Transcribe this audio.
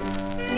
Música